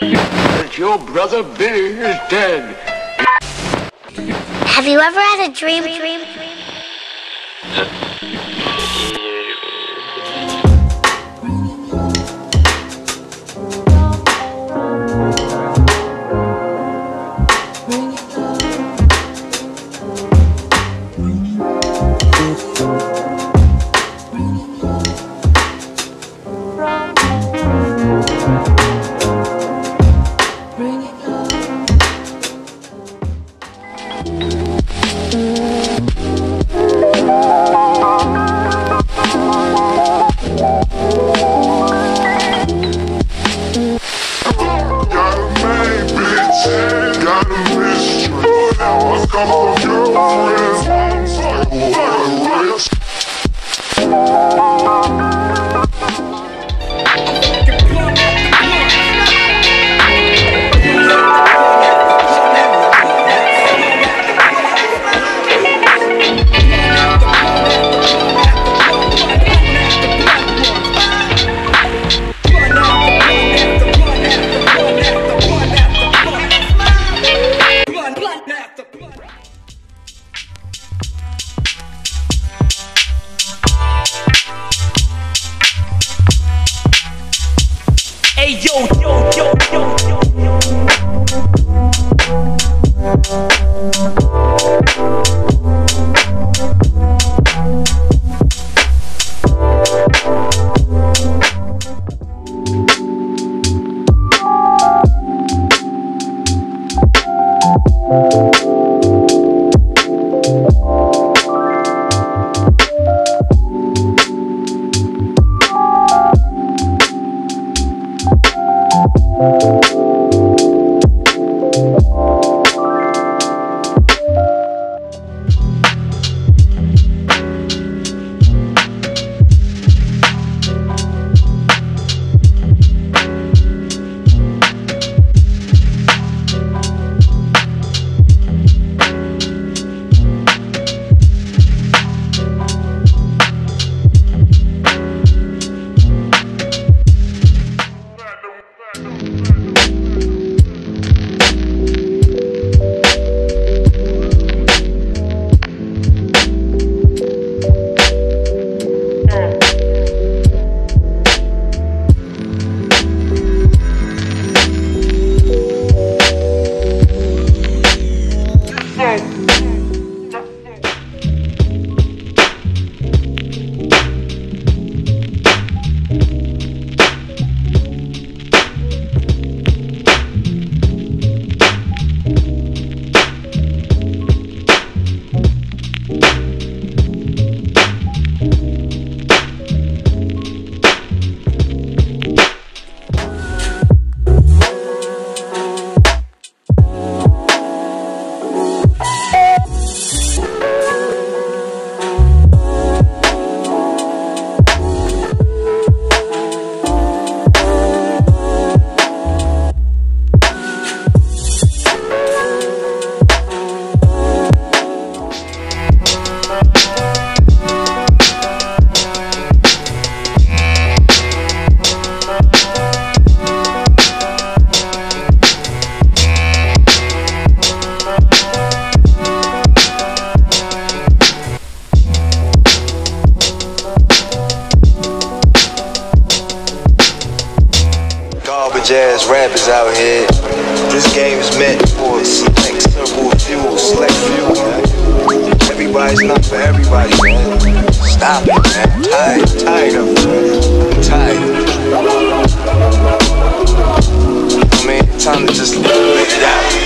That your brother Billy is dead. Have you ever had a dream? dream? Got Now a ass rappers out here. This game is meant for select circle of select few. Everybody's not for everybody, man. Stop it, man. I'm tired, tired of it, man. I'm tired. I mean, time to just let it out.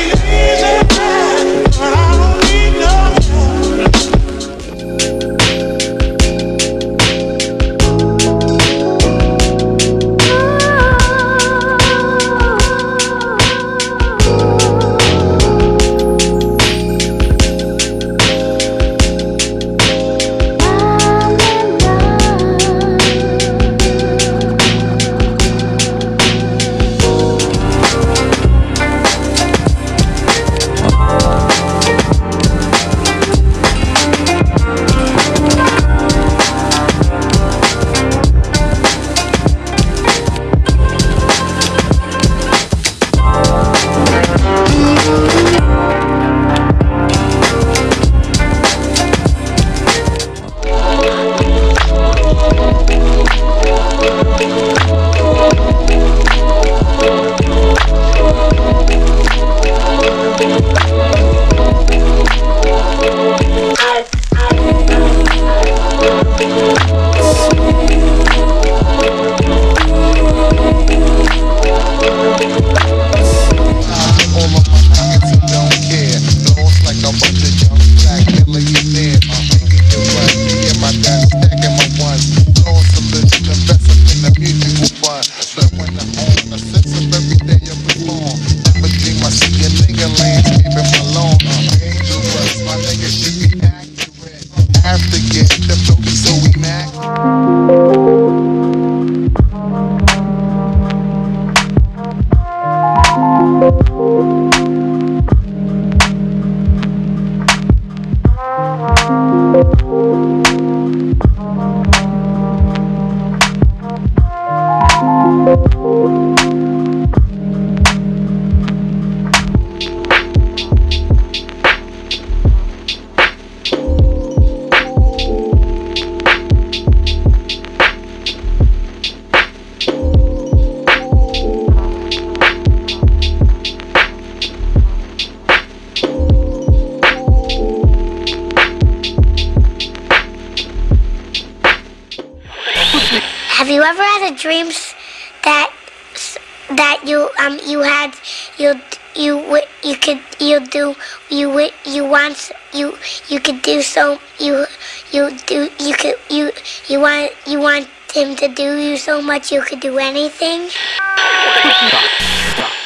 Have you ever had a dream that that you um you had you you you could you do you you want you you could do so you you do you could you you want you want him to do you so much you could do anything?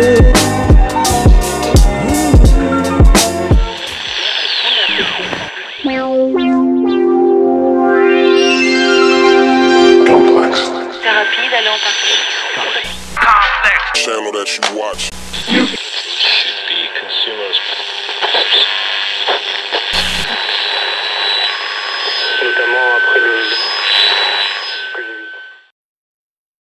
você.